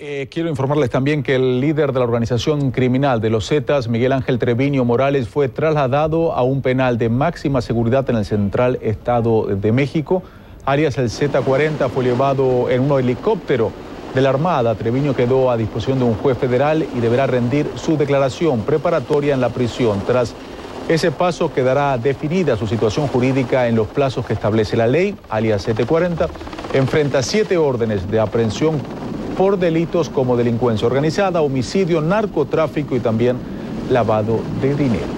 Eh, quiero informarles también que el líder de la organización criminal de los Zetas, Miguel Ángel Treviño Morales, fue trasladado a un penal de máxima seguridad en el Central Estado de México. Arias el Z40 fue llevado en un helicóptero de la Armada. Treviño quedó a disposición de un juez federal y deberá rendir su declaración preparatoria en la prisión. Tras ese paso quedará definida su situación jurídica en los plazos que establece la ley. Alias 740 enfrenta siete órdenes de aprehensión por delitos como delincuencia organizada, homicidio, narcotráfico y también lavado de dinero.